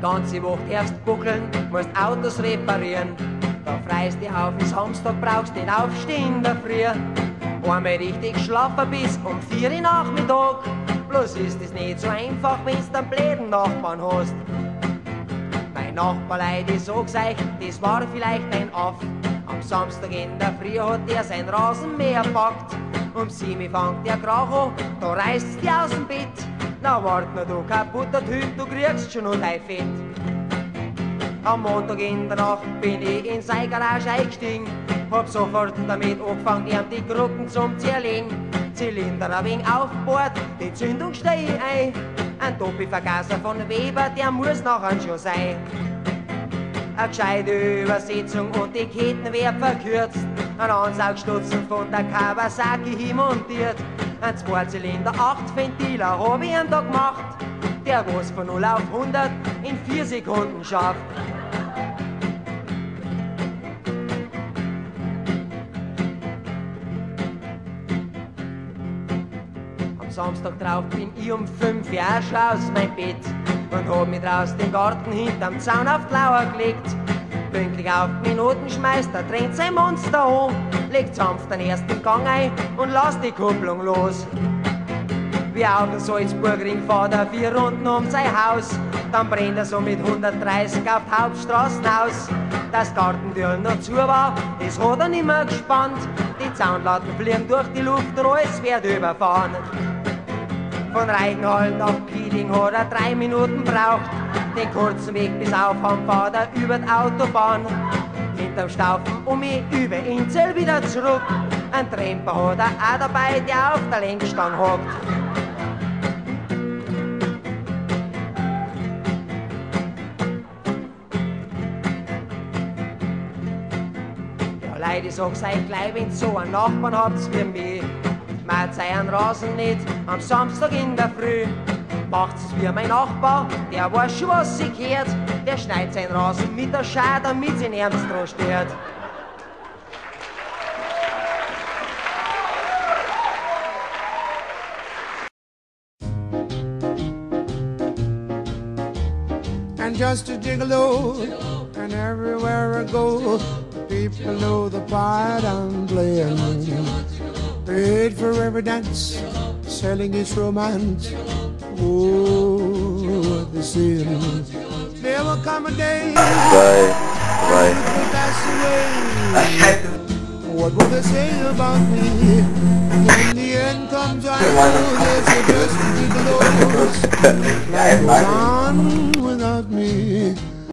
Ganze Woche erst buckeln, musst Autos reparieren. Da freist du auf den Samstag, brauchst den Aufstehen der Früh. Einmal richtig schlafen bis um 4 Uhr Nachmittag. Bloß ist es nicht so einfach, wenn's den bläden Nachbarn hast. Mein Nachbarleid, ich sag's euch, das war vielleicht ein Aff. Am Samstag in der Früh hat er sein Rasenmäher packt. Um sieben fängt der Krach an, da reißt's die aus dem Bett. Na wart nur du kaputter Typ, du kriegst schon noch dein Fett. Am Montag in der Nacht bin ich in seine Garage eingestiegen. Hab sofort damit angefangen, ihm die Gruppen zum Zerlegen. Zylinder ein wenig aufgebohrt, die Zündung steh ich ein. Ein Doppelvergaser von Weber, der muss nachher schon sein. Eine gescheite Übersetzung und die Ketten werden verkürzt. Ein Ansaugstutzen von der Kawasaki hinmontiert. Ein Zweizylinder, acht Ventiler hab ich ihm da gemacht. Der was von 0 auf 100 in 4 Sekunden schafft. Am Samstag drauf bin ich um 5 Jahre schon aus meinem Bett und hab mich draußen den Garten hinterm Zaun auf die Lauer gelegt. Pünktlich auf Minuten schmeißt der Trend sein Monster an, legt sanft den ersten Gang ein und lasst die Kupplung los. Wie auf dem Salzburgring fährt er vier Runden um sein Haus, dann brennt er so mit 130 auf die Hauptstraßen aus. Das Gartentür noch zu war, das hat er nimmer gespannt. Die Zaunlatten fliegen durch die Luft und alles wird überfahren. Von Reichenhall nach Pieling hat er drei Minuten braucht. Den kurzen Weg bis Aufhang fahrt er über die Autobahn. Hinterm Staufen um mich über Inzel wieder zurück. Ein Tremper hat er auch dabei, der auf der Lenkstange hockt. Ja, Leute, ich sag's euch gleich, wenn so einen Nachbarn habt's wie mich. Macht euren Rasen nicht am Samstag in der Früh. Macht's wie mein Nachbar, der weiß schon, was sich gehört. Der schneidet seinen Rasen mit der Schau, damit ihn ernst dran stört. and just a gigolo. And everywhere I go, people know the part I'm playing. Paid for every dance, selling his romance. Oh, the sin. There will come a day Vai, vai. people pass away. What will they say about me? When the end comes, I know there's a just gigolo. Life goes on.